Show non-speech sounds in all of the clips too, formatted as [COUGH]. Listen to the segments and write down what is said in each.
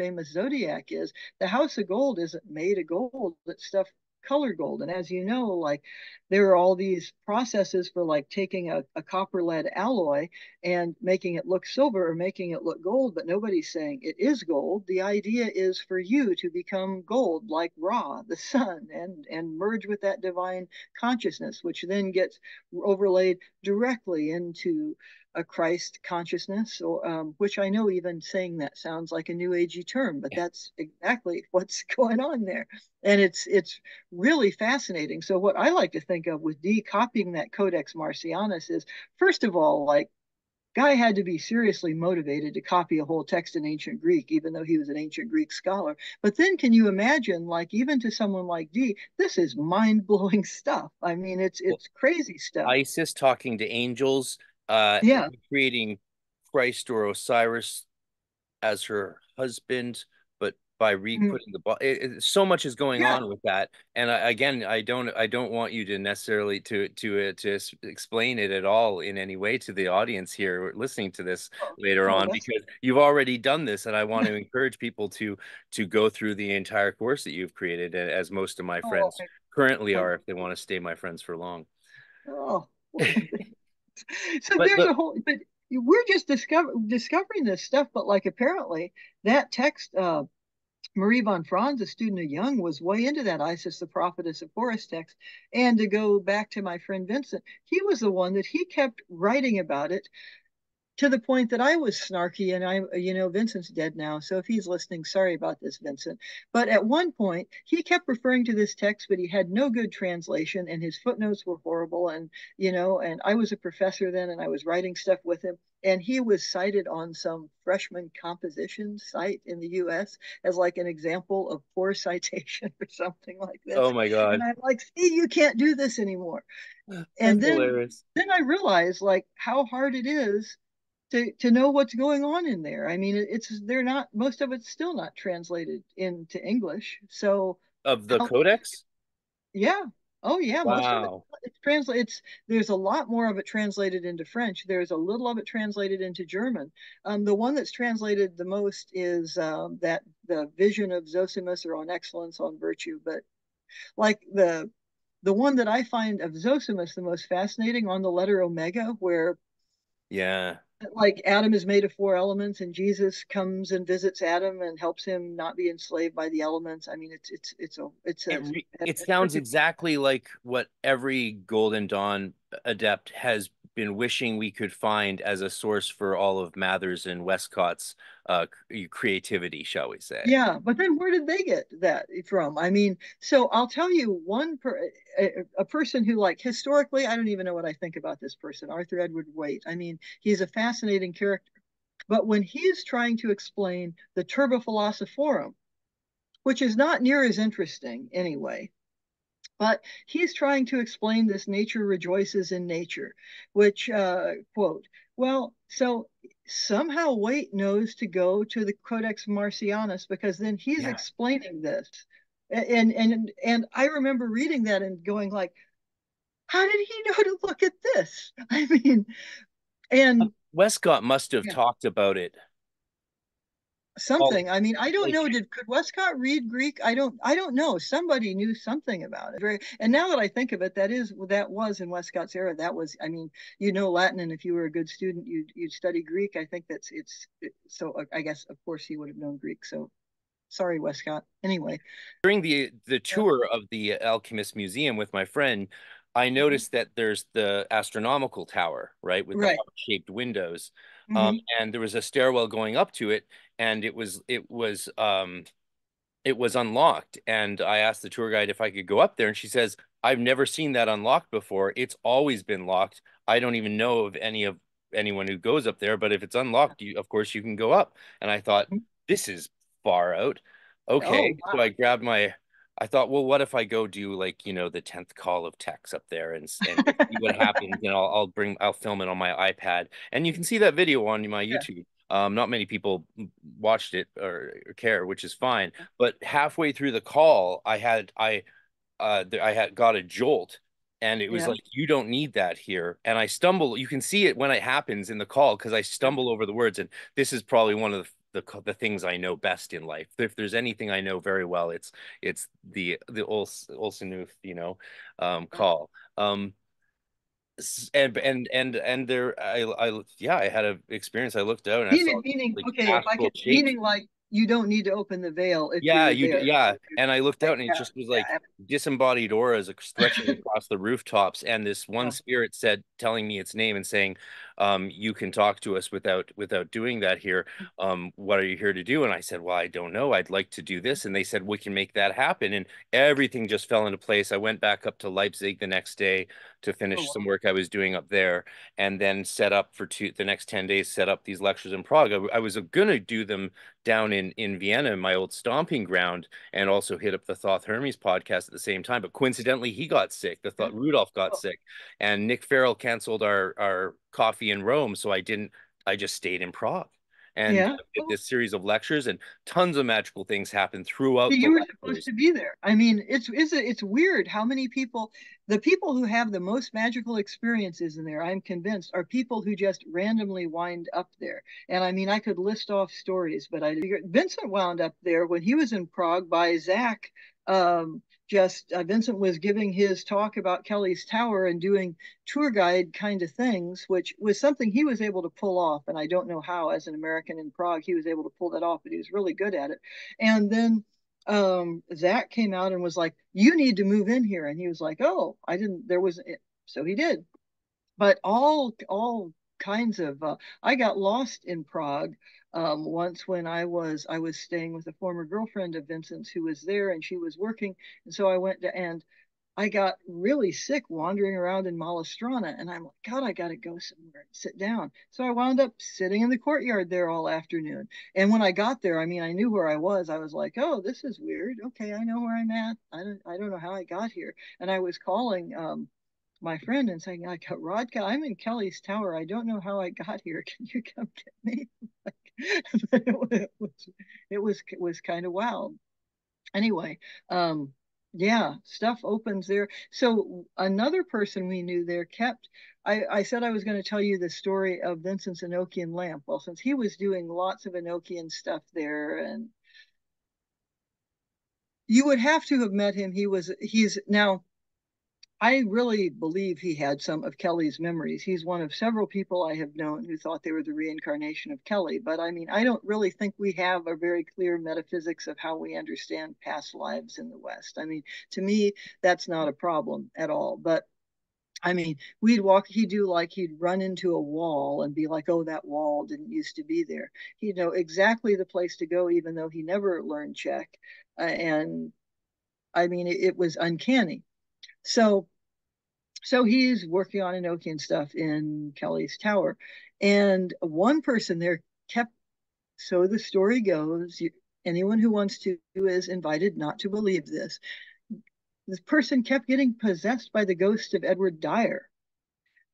famous zodiac is, the house of gold isn't made of gold. It's stuff color gold. And as you know, like there are all these processes for like taking a, a copper lead alloy and making it look silver or making it look gold, but nobody's saying it is gold. The idea is for you to become gold like Ra, the sun, and, and merge with that divine consciousness, which then gets overlaid directly into a Christ consciousness, or um, which I know even saying that sounds like a new agey term, but that's exactly [LAUGHS] what's going on there, and it's it's really fascinating. So what I like to think of with Dee copying that Codex Marcianus is first of all like guy had to be seriously motivated to copy a whole text in ancient greek even though he was an ancient greek scholar. But then can you imagine like even to someone like Dee this is mind-blowing [LAUGHS] stuff. I mean it's it's crazy stuff. Isis talking to angels uh, yeah, creating Christ or Osiris as her husband, but by re-putting mm-hmm. the so much is going yeah. on with that. And I, again, I don't, I don't want you to necessarily to to uh, to explain it at all in any way to the audience here listening to this oh, later oh, on because you've already done this, and I want to [LAUGHS] encourage people to to go through the entire course that you've created, as most of my oh, friends oh, currently are, if they want to stay my friends for long. Oh. [LAUGHS] so but, there's a whole but we're just discover, discovering this stuff but like apparently that text uh, Marie von Franz, a student of Jung, was way into that Isis, the prophetess of Horus text. And to go back to my friend Vincent, he was the one that he kept writing about it to the point that I was snarky and I, you know, Vincent's dead now. So if he's listening, sorry about this, Vincent. But at one point, he kept referring to this text, but he had no good translation and his footnotes were horrible. And, you know, and I was a professor then and I was writing stuff with him. And he was cited on some freshman composition site in the US as like an example of poor [LAUGHS] citation or something like this. Oh my God. And I'm like, see, you can't do this anymore. That's and then, hilarious. then I realized like how hard it is to to know what's going on in there. I mean, it's they're not most of it's still not translated into English. So of the how, codex. Yeah. Oh yeah. Wow. It, it's translated. It's there's a lot more of it translated into French. There's a little of it translated into German. Um, the one that's translated the most is um, that the vision of Zosimus or on excellence on virtue. But like the the one that I find of Zosimus the most fascinating on the letter Omega, where yeah like Adam is made of four elements, and Jesus comes and visits Adam and helps him not be enslaved by the elements. I mean, it's it's it's a it's a, it, it sounds exactly like what every Golden Dawn adept has been wishing we could find as a source for all of Mathers and Westcott's uh, creativity, shall we say? Yeah, but then where did they get that from? I mean, so I'll tell you one per, a, a, person who, like, historically, I don't even know what I think about this person, Arthur Edward Waite. I mean, he's a fascinating character, but when he's trying to explain the Turba Philosophorum, which is not near as interesting anyway but he's trying to explain this nature rejoices in nature, which, uh, quote, well, so somehow Waite knows to go to the Codex Marcianus because then he's yeah. explaining this. And, and, and I remember reading that and going like, how did he know to look at this? [LAUGHS] I mean, and Westcott must have yeah. talked about it something. I mean, I don't know. Did could Westcott read Greek? I don't. I don't know. Somebody knew something about it. Very. And now that I think of it, that is that was in Westcott's era. That was. I mean, you know Latin, and if you were a good student, you'd you'd study Greek. I think that's it's. It, so I guess of course he would have known Greek. So sorry westcott anyway during the the tour yeah. of the alchemist museum with my friend i mm-hmm. noticed that there's the astronomical tower right with right. the shaped windows mm-hmm. um, and there was a stairwell going up to it and it was it was um it was unlocked and i asked the tour guide if i could go up there and she says i've never seen that unlocked before it's always been locked i don't even know of any of anyone who goes up there but if it's unlocked you of course you can go up and i thought mm-hmm. this is far out okay oh, wow. so i grabbed my i thought well what if i go do like you know the 10th call of tex up there and, and see what [LAUGHS] happens you know I'll, I'll, bring i'll film it on my ipad and you can see that video on my youtube yeah um, not many people watched it or, or, care, which is fine. But halfway through the call, I had I uh, I had got a jolt, and it was yeah. like you don't need that here. And I stumble. You can see it when it happens in the call because I stumble over the words. And this is probably one of the the the things I know best in life. If there's anything I know very well, it's it's the the Ols, Olsenooth, you know, um, call. Um, and and and and there, I I yeah, I had an experience. I looked out and meaning, I saw meaning like, okay, if I could, meaning like you don't need to open the veil. yeah, you there. yeah. And I looked out and it just was like yeah. disembodied auras stretching [LAUGHS] across the rooftops, and this one spirit said, telling me its name and saying, um, "You can talk to us without without doing that here. Um, what are you here to do?" And I said, "Well, I don't know. I'd like to do this." And they said, "We can make that happen." And everything just fell into place. I went back up to Leipzig the next day to finish oh, wow. some work I was doing up there, and then set up for two the next ten days. Set up these lectures in Prague. I, I was gonna do them down in in Vienna, my old stomping ground, and also hit up the Thoth Hermes podcast at the same time. But coincidentally, he got sick. The Thoth Rudolph got oh. sick, and Nick Farrell canceled our our coffee in Rome, so I didn't. I just stayed in Prague and yeah. did this series of lectures and tons of magical things happened throughout. So you were lectures. supposed to be there. I mean, it's it's it's weird how many people, the people who have the most magical experiences in there, I'm convinced, are people who just randomly wind up there. And I mean, I could list off stories, but I Vincent wound up there when he was in Prague by Zach. Um, just uh, Vincent was giving his talk about Kelly's Tower and doing tour guide kind of things, which was something he was able to pull off. And I don't know how, as an American in Prague, he was able to pull that off, but he was really good at it. And then um, Zach came out and was like, "You need to move in here," and he was like, "Oh, I didn't." There was so he did. But all all kinds of uh, I got lost in Prague um, once when I was I was staying with a former girlfriend of Vincent's who was there and she was working, and so I went to and I got really sick wandering around in Malá and I'm like, God, I got to go somewhere and sit down. So I wound up sitting in the courtyard there all afternoon. And when I got there, I mean, I knew where I was. I was like, oh, this is weird. Okay, I know where I'm at. I don't, I don't know how I got here. And I was calling um, my friend and saying, I got Rodka, I'm in Kelly's Tower. I don't know how I got here. [LAUGHS] Can you come get me? [LAUGHS] [LAUGHS] it was it was was kind of wild. Anyway, um, yeah, stuff opens there. So another person we knew there kept. I, I said I was going to tell you the story of Vincent's Enochian lamp. Well, since he was doing lots of Enochian stuff there, and you would have to have met him. He was he's now I really believe he had some of Kelly's memories. He's one of several people I have known who thought they were the reincarnation of Kelly. But I mean, I don't really think we have a very clear metaphysics of how we understand past lives in the West. I mean, to me, that's not a problem at all. But I mean, we'd walk, he'd do like he'd run into a wall and be like, oh, that wall didn't used to be there. He'd know exactly the place to go, even though he never learned Czech. Uh, and I mean, it, it was uncanny. So, so he's working on Enochian stuff in Kelly's Tower, and one person there kept. So the story goes. You, anyone who wants to is invited not to believe this. This person kept getting possessed by the ghost of Edward Dyer.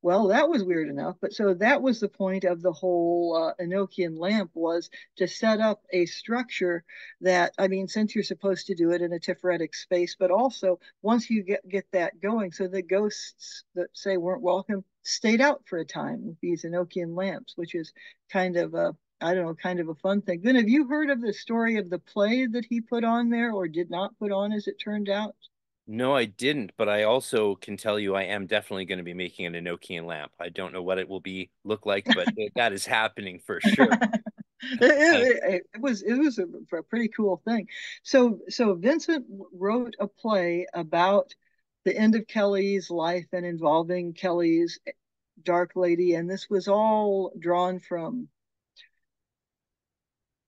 Well, that was weird enough. But so that was the point of the whole uh, Enochian lamp was to set up a structure that, I mean, since you're supposed to do it in a Tiferet space, but also once you get, get that going, so the ghosts that say weren't welcome stayed out for a time with these Enochian lamps, which is kind of a I don't know, kind of a fun thing. Then have you heard of the story of the play that he put on there or did not put on as it turned out? No, I didn't, but I also can tell you I am definitely going to be making an Enochian lamp. I don't know what it will be look like, but [LAUGHS] that is happening for sure. it, uh, it, it, was it was a, a, pretty cool thing. So so Vincent wrote a play about the end of Kelly's life and involving Kelly's eh, Dark Lady, and this was all drawn from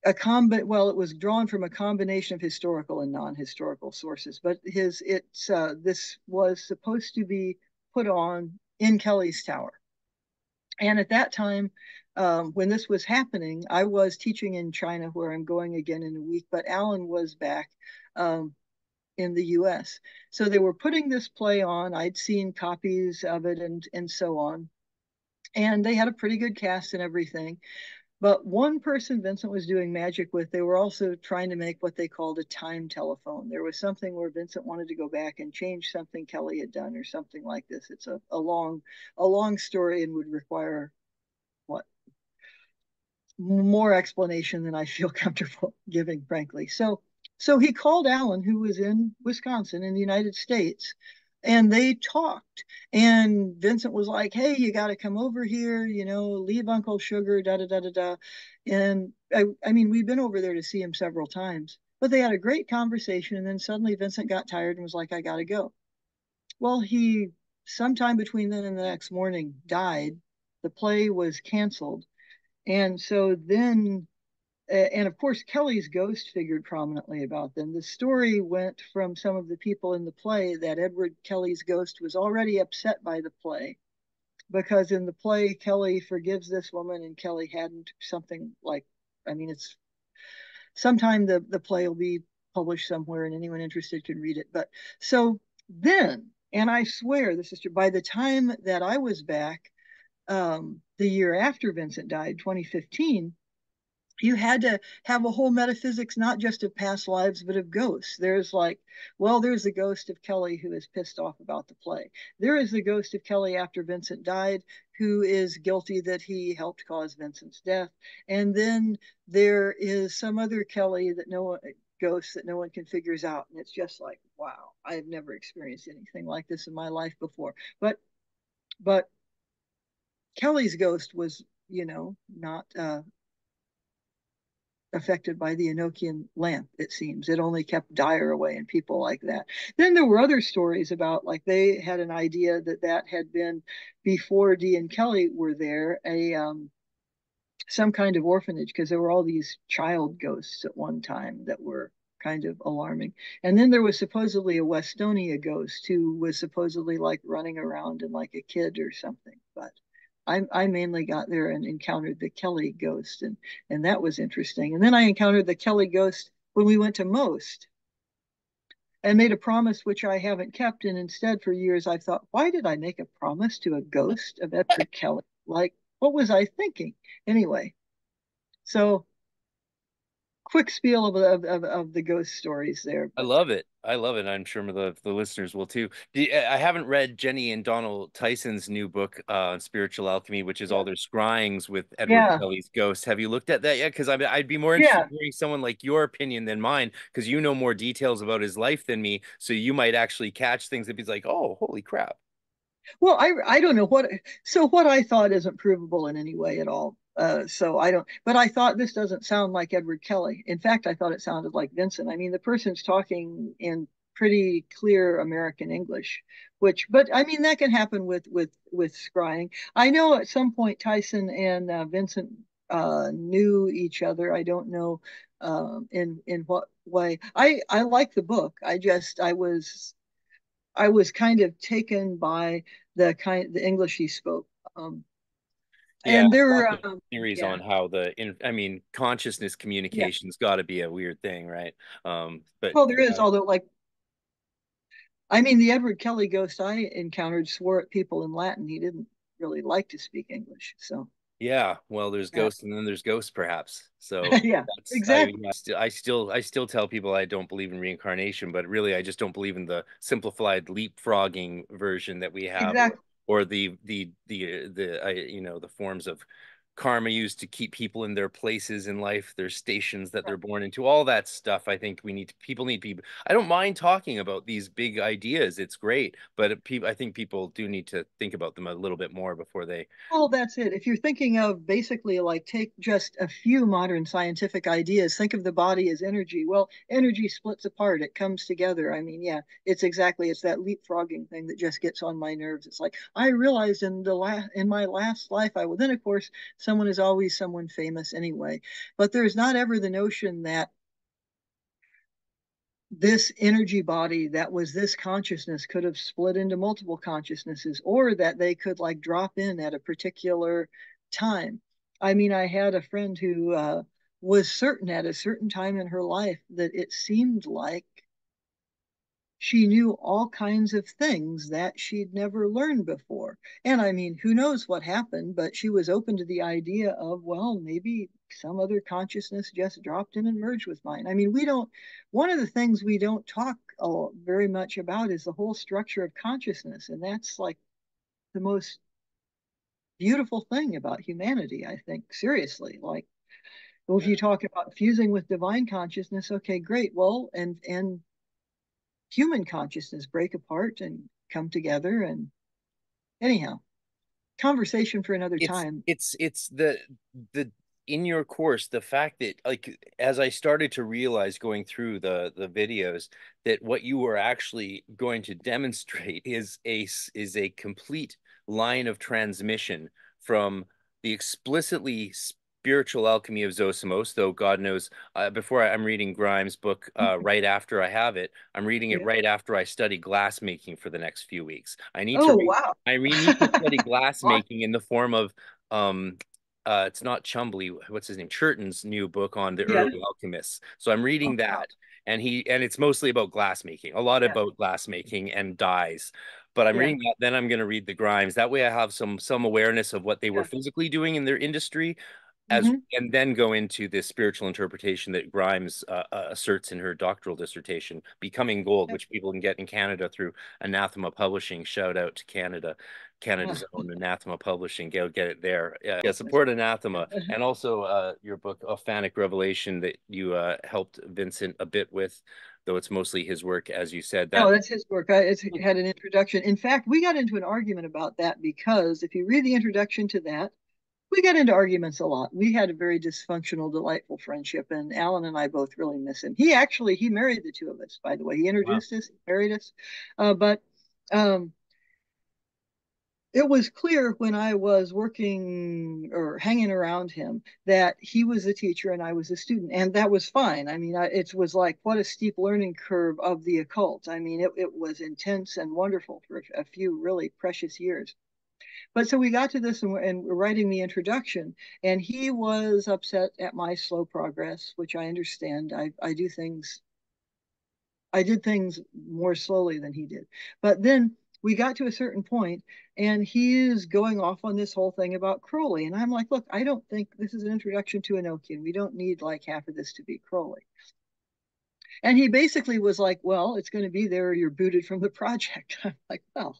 a combi- well it was drawn from a combination of historical and non-historical sources but his it's uh, this was supposed to be put on in kelly's tower. And at that time um, when this was happening i was teaching in china where i'm going again in a week but alan was back um, in the us so they were putting this play on. I'd seen copies of it and and so on. And they had a pretty good cast and everything but one person Vincent was doing magic with, they were also trying to make what they called a time telephone. There was something where Vincent wanted to go back and change something Kelly had done or something like this. It's a, a long, a long story and would require what more explanation than I feel [LAUGHS] comfortable giving, frankly. So, so he called Alan, who was in Wisconsin in the United States, and they talked. And Vincent was like, "Hey, you got to come over here. You know, leave Uncle Sugar." Da da da da da. And I, I mean, we've been over there to see him several times, but they had a great conversation. And then suddenly Vincent got tired and was like, "I got to go." Well, he sometime between then and the next morning died. The play was canceled and so then, and of course, Kelly's ghost figured prominently about them. The story went from some of the people in the play that Edward Kelly's ghost was already upset by the play because in the play, Kelly forgives this woman and Kelly hadn't something like, I mean, it's sometime the, the play will be published somewhere and anyone interested can read it. But so then, and I swear this is true, by the time that I was back, um, the year after Vincent died, 2015, you had to have a whole metaphysics, not just of past lives, but of ghosts. There's like, well, there's the ghost of Kelly who is pissed off about the play. There is the ghost of Kelly after Vincent died, who is guilty that he helped cause Vincent's death. And then there is some other Kelly that no one, ghost that no one can figures out. And it's just like, wow, I have never experienced anything like this in my life before. But, but Kelly's ghost was, you know, not uh, affected by the Enochian lamp, it seems. It only kept Dyer away and people like that. Then there were other stories about, like, they had an idea that that had been before Dee and Kelly were there, a um, some kind of orphanage, because there were all these child ghosts at one time that were kind of alarming. And then there was supposedly a Westonia ghost who was supposedly like running around and like a kid or something. But I, I mainly got there and encountered the Kelly ghost, and and that was interesting. And then I encountered the Kelly ghost when we went to Most, and made a promise which I haven't kept. And instead, for years, I've thought, why did I make a promise to a ghost of Edward Kelly? Like, what was I thinking? Anyway, so quick spiel of, of, of, of, the ghost stories there. I love it. I love it. I'm sure the, the listeners will too. I haven't read Jenny and Donald Tyson's new book, uh, Spiritual Alchemy, which is all their scryings with Edward yeah. Kelly's ghost. Have you looked at that yet? Because I'd be more interested yeah. in hearing someone like your opinion than mine, because you know more details about his life than me. So you might actually catch things that be like, oh, holy crap. Well, I I don't know what so what I thought isn't provable in any way at all. Uh, so I don't, but I thought this doesn't sound like Edward Kelly. In fact, I thought it sounded like Vincent. I mean, the person's talking in pretty clear American English, which, but I mean, that can happen with with with scrying. I know at some point Tyson and uh, Vincent uh, knew each other. I don't know um, in in what way. I I like the book. I just I was I was kind of taken by the kind the English he spoke. Um, yeah, and there were um, theories yeah. on how the in, I mean consciousness communication's yeah. got to be a weird thing, right? Um, but well, there is. Uh, although, like, I mean, the Edward Kelly ghost I encountered swore at people in Latin. He didn't really like to speak English, so. Yeah, well, there's yeah. ghosts, and then there's ghosts, perhaps. So [LAUGHS] yeah, exactly. I, I, still, I still, I still tell people I don't believe in reincarnation, but really, I just don't believe in the simplified leapfrogging version that we have, exactly or the the the the uh, you know the forms of karma used to keep people in their places in life their stations that they're born into all that stuff i think we need to, people need people i don't mind talking about these big ideas it's great but people i think people do need to think about them a little bit more before they well that's it if you're thinking of basically like take just a few modern scientific ideas think of the body as energy well energy splits apart it comes together i mean yeah it's exactly it's that leapfrogging thing that just gets on my nerves it's like i realized in the last in my last life i would then of course someone is always someone famous anyway. But there's not ever the notion that this energy body that was this consciousness could have split into multiple consciousnesses or that they could like drop in at a particular time. I mean, I had a friend who uh, was certain at a certain time in her life that it seemed like she knew all kinds of things that she'd never learned before. And I mean, who knows what happened, but she was open to the idea of, well, maybe some other consciousness just dropped in and merged with mine. I mean, we don't, one of the things we don't talk very much about is the whole structure of consciousness. And that's like the most beautiful thing about humanity, I think, seriously. Like, Well, if you talk about fusing with divine consciousness, okay, great. Well, and and human consciousness break apart and come together and anyhow conversation for another it's, time. it's it's the the in your course the fact that like as i started to realize going through the the videos that what you were actually going to demonstrate [LAUGHS] is a is a complete line of transmission from the explicitly spiritual alchemy of Zosimos, though God knows, uh, before I, am reading Grimes' book, uh, mm-hmm. right after I have it, I'm reading it yeah. right after I study glass making for the next few weeks. I need oh, to, wow. I need to study [LAUGHS] glass making in the form of, um, uh, it's not Chumbly, what's his name, Churton's new book on the yeah. early alchemists. So I'm reading oh, that. And he and it's mostly about glass making, a lot yeah. about glass making and dyes but I'm yeah. reading that. Then I'm going to read the Grimes. That way, I have some some awareness of what they were physically doing in their industry, as mm-hmm. and then go into this spiritual interpretation that Grimes uh, uh, asserts in her doctoral dissertation, "Becoming Gold," which people can get in Canada through Anathema Publishing. Shout out to Canada, Canada's [LAUGHS] own Anathema Publishing. Go get it there. Yeah, yeah support Anathema, and also uh, your book, Aphanic Revelation, that you uh, helped Vincent a bit with. Though it's mostly his work, as you said. That... No, that's his work. It had an introduction. In fact, we got into an argument about that because if you read the introduction to that, we got into arguments a lot. We had a very dysfunctional, delightful friendship, and Alan and I both really miss him. He actually he married the two of us, by the way. He introduced wow. us, married us, uh, but um, it was clear when I was working or hanging around him that he was a teacher and I was a student, and that was fine. I mean, I, it was like what a steep learning curve of the occult. I mean, it, it was intense and wonderful for a few really precious years. But so we got to this and we're, and we're writing the introduction, and he was upset at my slow progress, which I understand. I, I do things, I did things more slowly than he did. But then we got to a certain point and he's going off on this whole thing about Crowley. And I'm like, look, I don't think this is an introduction to Enochian. We don't need like half of this to be Crowley. And he basically was like, well, it's going to be there. You're booted from the [LAUGHS] project. I'm like, well,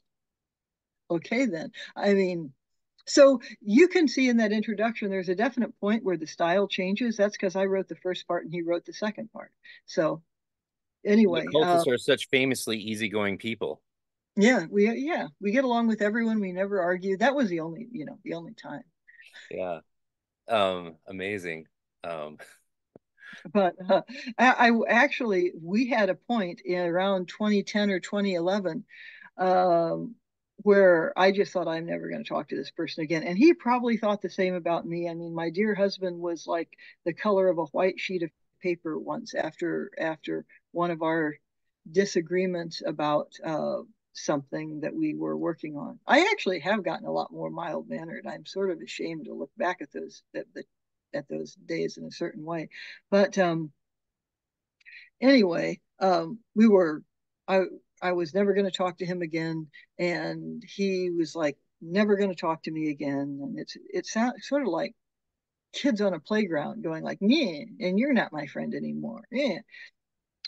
okay then. I mean, so you can see in that introduction, there's a definite point where the style changes. That's because I wrote the first part and he wrote the second part. So anyway, the cultists uh, are such famously easygoing people. Yeah, we yeah we get along with everyone. We never argue. That was the only you know the only time. Yeah, um, amazing. Um. [LAUGHS] But uh, I, I actually we had a point in around 2010 or 2011 um, where I just thought I'm never going to talk to this person again. And he probably thought the same about me. I mean, my dear husband was like the color of a white sheet of paper once after after one of our disagreements about uh, something that we were working on. I actually have gotten a lot more mild mannered. I'm sort of ashamed to look back at those at, the, at those days in a certain way. But um, anyway, um, we were I I was never going to talk to him again. And he was like, never going to talk to me again. And it's, it sounds sort of like kids on a playground going like, yeah, and you're not my friend anymore. Yeah.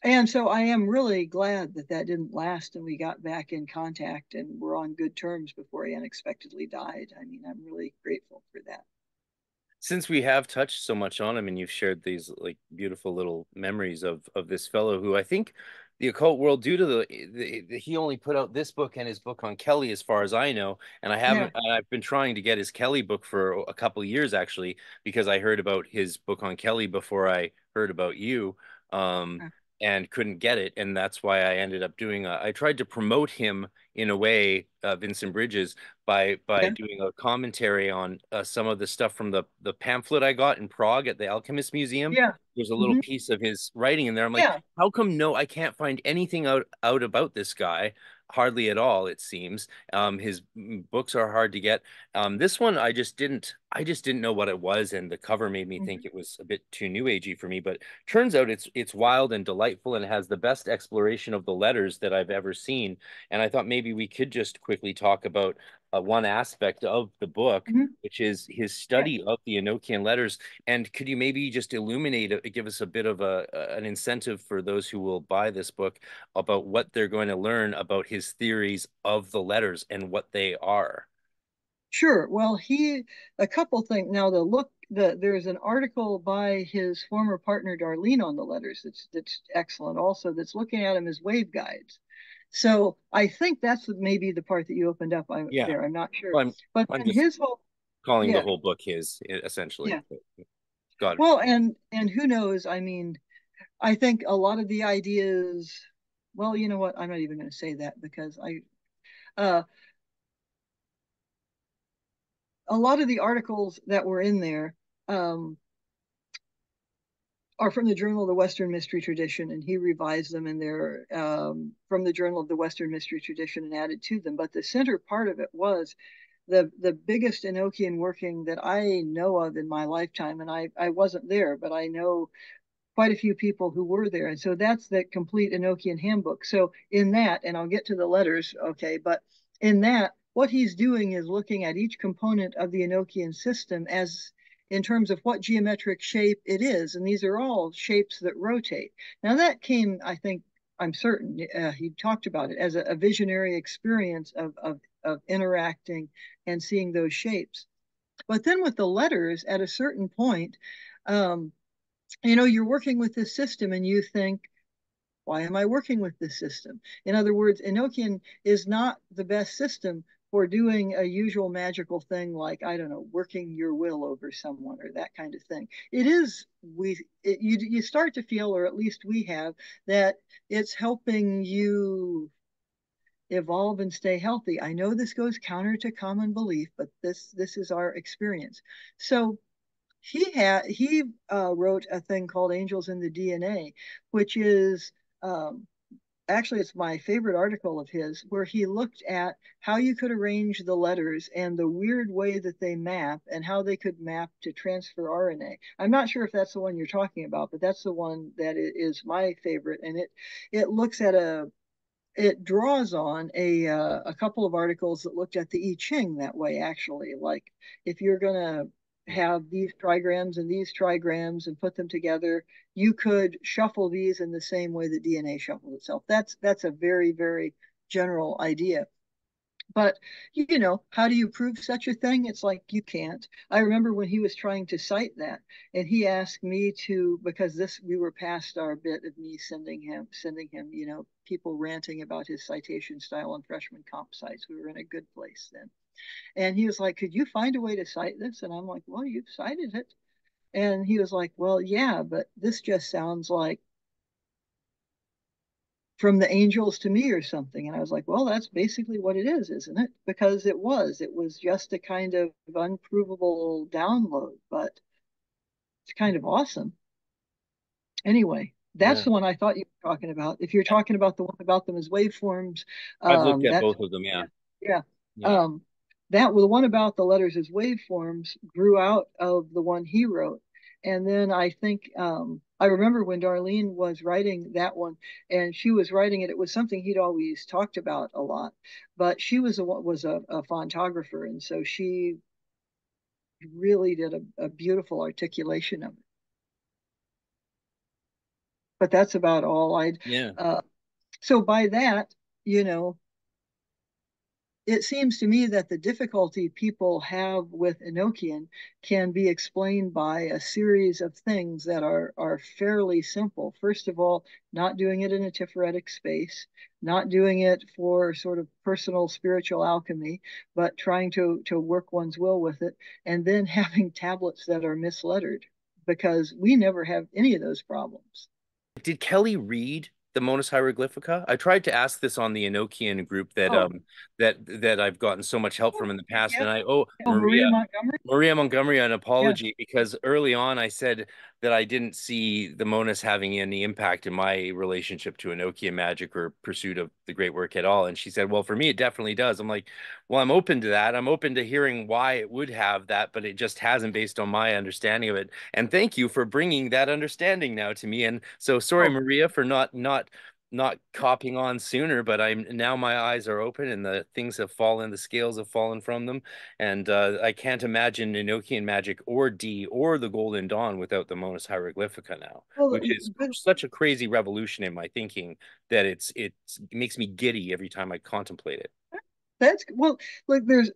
And so I am really glad that that didn't last and we got back in contact and we're on good terms before he unexpectedly died. I mean, I'm really grateful for that since we have touched so much on him and you've shared these like beautiful little memories of of this fellow who I think the occult world due to the, the, the, he only put out this book and his book on Kelly as far as I know and I haven't yeah. I've been trying to get his Kelly book for a couple years actually because I heard about his book on Kelly before I heard about you um. And couldn't get it and that's why I ended up doing a, I tried to promote him in a way uh, Vincent Bridges by by yeah. doing a commentary on uh, some of the stuff from the the pamphlet I got in Prague at the Alchemist Museum yeah there's a little mm-hmm. piece of his writing in there. I'm like, yeah. how come no, I can't find anything out out about this guy? Hardly at all, it seems. Um, his books are hard to get. Um, this one, I just didn't, I just didn't know what it was, and the cover made me mm-hmm. think it was a bit too new agey for me. But turns out it's it's wild and delightful, and has the best exploration of the letters that I've ever seen. And I thought maybe we could just quickly talk about uh, one aspect of the book, mm-hmm. which is his study yeah. of the Enochian letters. And could you maybe just illuminate, uh, give us a bit of a, an incentive for those who will buy this book about what they're going to learn about his theories of the letters and what they are? Sure. Well, he a couple things. Now the look the there's an article by his former partner Darlene on the letters that's that's excellent also that's looking at them as waveguides. So I think that's maybe the part that you opened up I'm, yeah. there. I'm not sure. Well, I'm, but I'm his whole calling yeah. the whole book his essentially. Yeah. God. Well, and and who knows? I mean, I think a lot of the ideas. Well, you know what? I'm not even going to say that because I. Uh, a lot of the articles that were in there um, are from the Journal of the Western Mystery Tradition, and he revised them, and they're um, from the Journal of the Western Mystery Tradition and added to them. But the center part of it was the the biggest Enochian working that I know of in my lifetime, and I I wasn't there, but I know quite a few people who were there, and so that's the complete Enochian handbook. So in that, and I'll get to the letters, okay, but in that what he's doing is looking at each component of the Enochian system as in terms of what geometric shape it is. And these are all shapes that rotate. Now that came, I think, I'm certain uh, he talked about it as a, a visionary experience of, of, of interacting and seeing those shapes. But then with the letters, at a certain point, um, you know, you're working with this system and you think, why am I working with this system? In other words, Enochian is not the best system for doing a usual magical thing like I don't know, working your will over someone or that kind of thing. It is we it, you you start to feel, or at least we have, that it's helping you evolve and stay healthy. I know this goes counter to common belief, but this this is our experience. So he had he uh, wrote a thing called Angels in the DNA, which is um, actually it's my favorite article of his where he looked at how you could arrange the letters and the weird way that they map and how they could map to transfer RNA. I'm not sure if that's the one you're talking about, but that's the one that is my favorite and it it looks at a it draws on a uh, a couple of articles that looked at the I Ching that way actually like if you're going to have these trigrams and these trigrams and put them together, you could shuffle these in the same way that DNA shuffles itself. That's that's a very very general idea. But you know, how do you prove such a thing? It's like you can't. I remember when he was trying to cite that, and he asked me to because this we were past our bit of me sending him sending him, you know, people ranting about his citation style on freshman comp sites. We were in a good place then. And he was like, Could you find a way to cite this? And I'm like, Well, you've cited it. And he was like, Well, yeah, but this just sounds like from the angels to me or something. And I was like, Well, that's basically what it is, isn't it? Because it was. It was just a kind of unprovable download, but it's kind of awesome. Anyway, that's yeah. the one I thought you were talking about. If you're talking about the one about them as waveforms, I've looked um, at both of them. Yeah. Yeah. yeah. Um, that the one about the letters as waveforms grew out of the one he wrote. And then I think um, I remember when Darlene was writing that one, and she was writing it. It was something he'd always talked about a lot, but she was a was a, a photographer, and so she really did a, a beautiful articulation of it. But that's about all I'd. Yeah. Uh, so by that, you know, it seems to me that the difficulty people have with Enochian can be explained by a series of things that are, are fairly simple. First of all, not doing it in a Tiferet space, not doing it for sort of personal spiritual alchemy, but trying to, to work one's will with it, and then [LAUGHS] having tablets that are mislettered because we never have any of those problems. Did Kelly read the Monas Hieroglyphica? I tried to ask this on the Enochian group that oh. um that that I've gotten so much help from in the past, and I owe oh, Maria, Maria Montgomery, Maria Montgomery an apology yeah. because early on I said that I didn't see the Monas having any impact in my relationship to Enochian magic or pursuit of the great work at all. And she said, Well, for me, it definitely does. I'm like, Well, I'm open to that. I'm open to hearing why it would have that, but it just hasn't based on my understanding of it. And thank you for bringing that understanding now to me. And so sorry, oh. Maria, for not, not, not copying on sooner, but I'm now my eyes are open and the things have fallen, the scales have fallen from them. And uh, I can't imagine Enochian magic or Dee or the Golden Dawn without the Monas Hieroglyphica now, well, which is such a crazy revolution in my thinking that it's, it's, it makes me giddy every time I contemplate it. That's well, like there's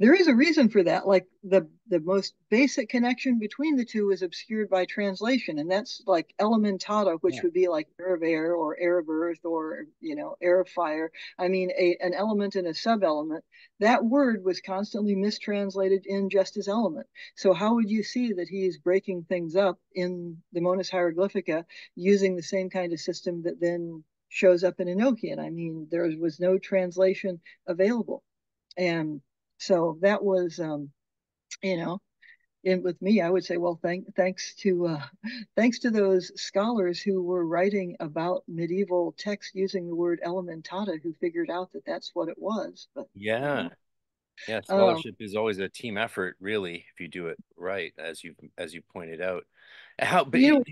there is a reason for that. Like the the most basic connection between the two is obscured by translation, and that's like elementata, which yeah. would be like air of air or air of earth or you know air of fire. I mean, a, an element and a sub-element. That word was constantly mistranslated in just as element. So how would you see that he's breaking things up in the Monas Hieroglyphica using the same kind of system that then shows up in Enochian? I mean, there was no translation available, and so that was, um, you know, and with me, I would say, well, thank, thanks to uh, thanks to those scholars who were writing about medieval text using the word elementata, who figured out that that's what it was. But yeah, yeah, um, scholarship um, is always a team effort, really, if you do it right, as you as you pointed out. How, but you know,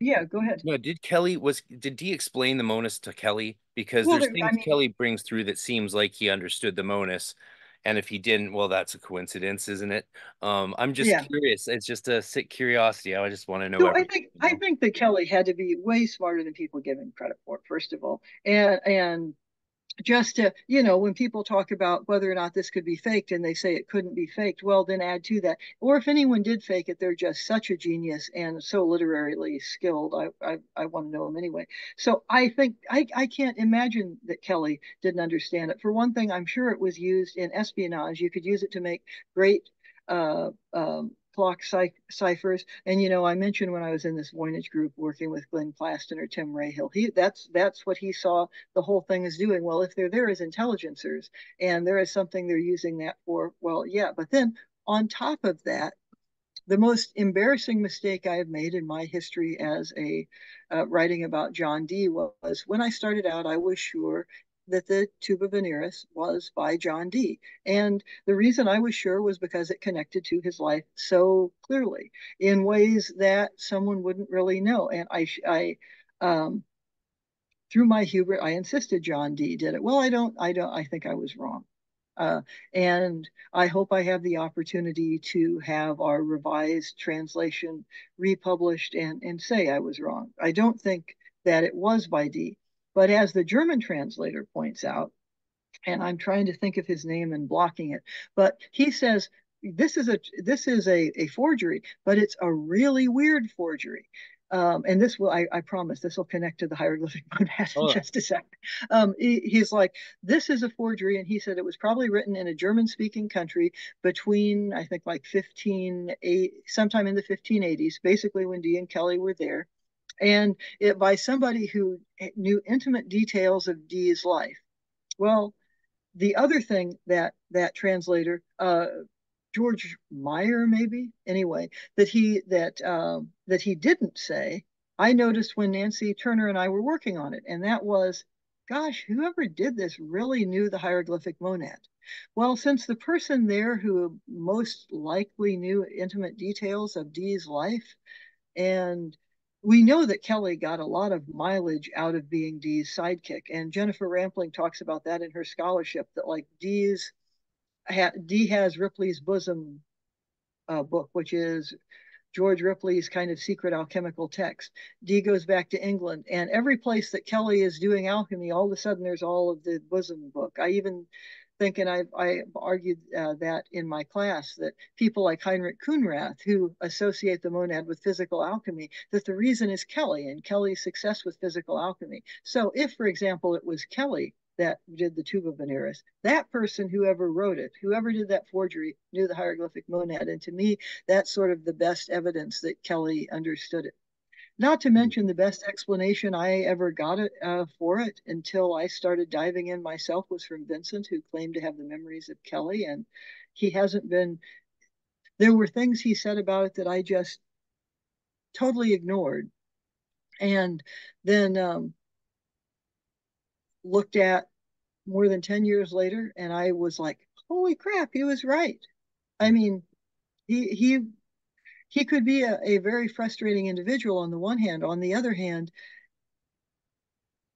yeah, go ahead. No, did Kelly was did he explain the Monas to Kelly? Because well, there's things I mean, Kelly brings through that seems like he understood the Monas, and if he didn't well that's a coincidence isn't it um i'm just yeah. curious it's just a sick curiosity i just want to know so i think i think that kelly had to be way smarter than people give him credit for first of all and and just to you know when people talk about whether or not this could be faked and they say it couldn't be faked well then add to that. Or if anyone did fake it they're just such a genius and so literarily skilled i i, I want to know them anyway. So i think I, I can't imagine that kelly didn't understand it. For one thing i'm sure it was used in espionage. You could use it to make great uh, um, clock ciphers. And you know, I mentioned when I was in this Voynich group working with Glen Claston or Tim Rayhel, he that's that's what he saw the whole thing is doing. Well, if they're there as intelligencers and there is something they're using that for, well, yeah. But then on top of that, the most embarrassing mistake I have made in my history as a uh, writing about John Dee was when I started out, I was sure that the tuba veneris was by John Dee. And the reason I was sure was because it connected to his life so clearly in ways that someone wouldn't really know. And I, I, um, through my hubris, I insisted John Dee did it. Well, I don't, I don't, I think I was wrong. Uh, and I hope I have the opportunity to have our revised translation republished and, and say I was wrong. I don't think that it was by Dee. But as the German translator points out, and I'm trying to think of his name and blocking it, but he says this is a this is a, a forgery, but it's a really weird forgery. Um, and this will, I, I, promise, this will connect to the hieroglyphic monad [LAUGHS] oh. in just a second. Um, he, he's like, this is a forgery, and he said it was probably written in a German-speaking country between, I think, like 15, eight, sometime in the 1580s, basically when Dee and Kelly were there and it by somebody who knew intimate details of Dee's life. Well, the other thing that that translator, uh, George Meyer, maybe anyway, that he that um, that he didn't say, I noticed when Nancy Turner and I were working on it, and that was, gosh, whoever did this really knew the hieroglyphic monad. Well, since the person there who most likely knew intimate details of Dee's life and we know that Kelly got a lot of mileage out of being Dee's sidekick, and Jennifer Rampling talks about that in her scholarship. That like Dee's ha, Dee has Ripley's bosom uh, book, which is George Ripley's kind of secret alchemical text. Dee goes back to England, and every place that Kelly is doing alchemy, all of a sudden there's all of the bosom book. I even think, and I've, I argued uh, that in my class, that people like Heinrich Khunrath, who associate the monad with physical alchemy, that the reason is Kelly and Kelly's success with physical alchemy. So if, for example, it was Kelly that did the tuba veneris, that person, whoever wrote it, whoever did that forgery, knew the hieroglyphic monad. And to me, that's sort of the best evidence that Kelly understood it. Not to mention the best explanation I ever got it, uh, for it until I started diving in myself was from Vincent, who claimed to have the memories of Kelly. And he hasn't been, there were things he said about it that I just totally ignored. And then um, looked at more than 10 years later, and I was like, holy crap, he was right. I mean, he, he he could be a, a very frustrating individual on the one hand. On the other hand,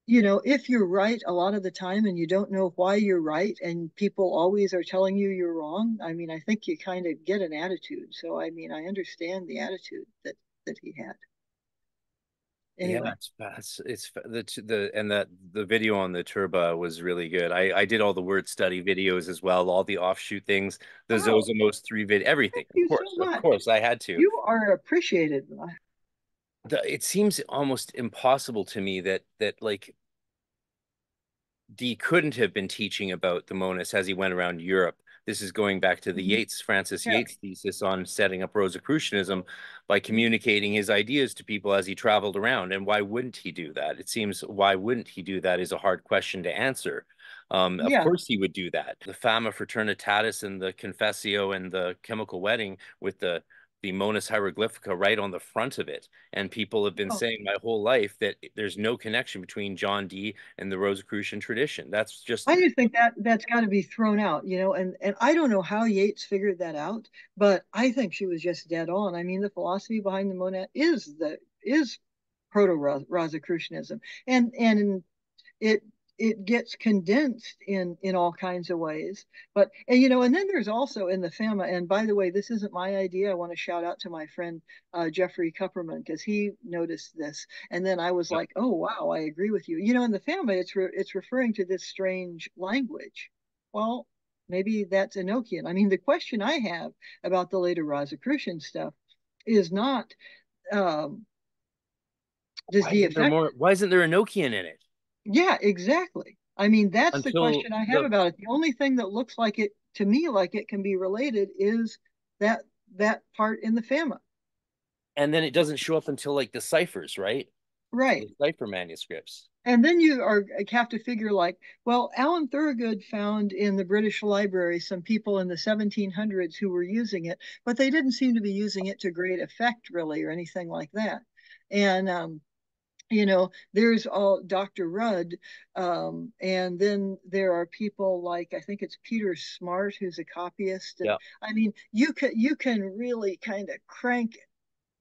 you know, if you're right a lot of the time and you don't know why you're right and people always are telling you you're wrong, I mean, I think you kind of get an attitude. So, I mean, I understand the attitude that, that he had. Anyway. Yeah, it's, it's, it's the the and that the video on the turba was really good. I I did all the word study videos as well, all the offshoot things, the Zosimos three vid, everything. Of course, so of course, I had to. You are appreciated. The, it seems almost impossible to me that that like Dee couldn't have been teaching about the Monas as he went around Europe this is going back to the mm-hmm. Yates, Frances yeah. Yates thesis on setting up Rosicrucianism by communicating his ideas to people as he traveled around. And why wouldn't he do that? It seems why wouldn't he do that is a hard question to answer. Um, of yeah. course he would do that. The Fama Fraternitatis and the Confessio and the chemical wedding with the the Monas Hieroglyphica right on the front of it. And people have been oh. saying my whole life that there's no connection between John Dee and the Rosicrucian tradition. That's just I just think that that's got to be thrown out, you know, and and I don't know how Yates figured that out, but I think she was just dead on. I mean, the philosophy behind the monad is the is proto Rosicrucianism. And and it it gets condensed in in all kinds of ways. But and you know and then there's also in the fama and by the way this isn't my idea. I want to shout out to my friend uh, jeffrey kupperman because he noticed this. And then i was yep. like oh wow i agree with you. You know in the fama it's re- it's referring to this strange language. Well maybe that's enochian. I mean the question i have about the later rosicrucian stuff is not um does why the effect... more, why isn't there enochian in it yeah, exactly. I mean, that's Until the question I have the, about it. The only thing that looks like it to me like it can be related is that that part in the Fama. And then it doesn't show up until like the ciphers, right? Right. The cipher manuscripts. And then you are have to figure like, well, Alan Thorogood found in the British Library some people in the 1700s who were using it, but they didn't seem to be using it to great effect, really, or anything like that. And um, you know there's all dr rudd um, and then there are people like i think it's peter smart who's a copyist and, yeah. i mean you can you can really kind of crank